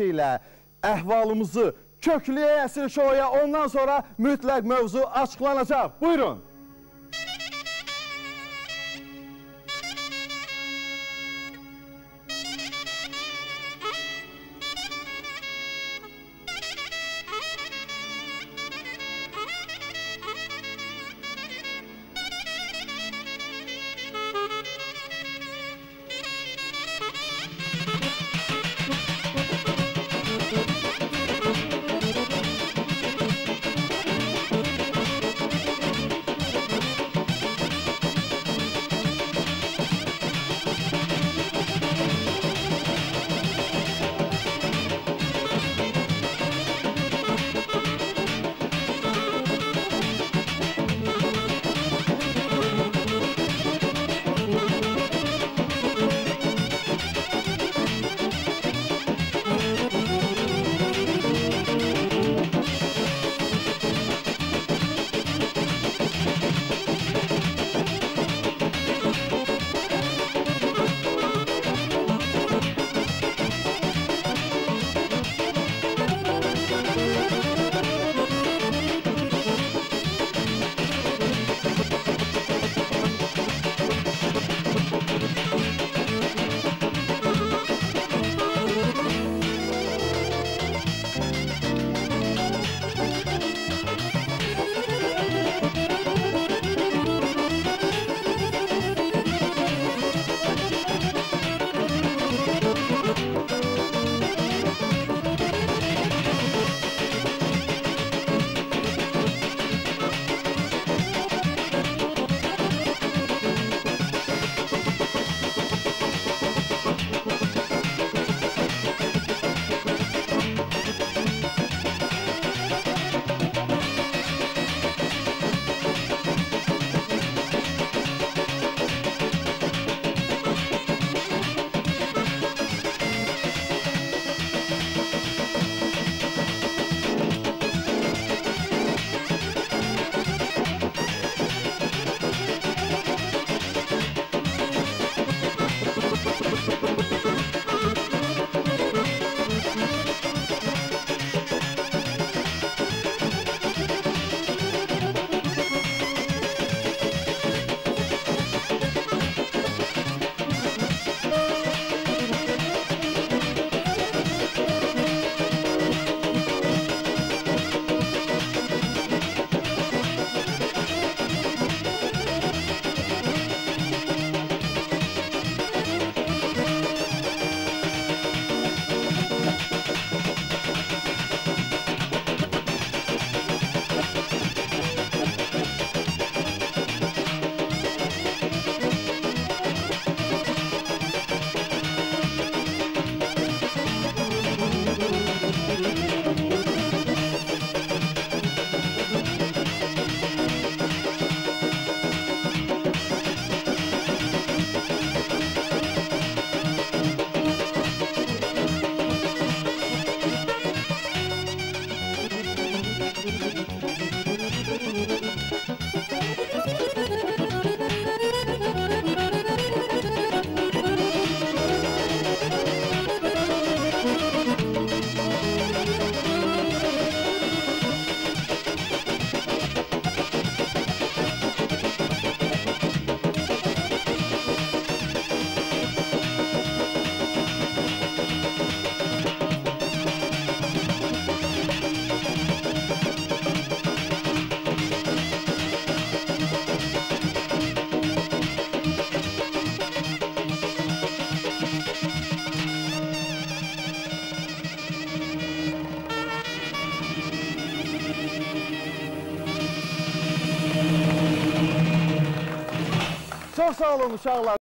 növbəti ilə əhvalımızı köklüyə əsir şoya ondan sonra mütləq mövzu açıqlanacaq. Buyurun. Çox sağ olun uşaqlar.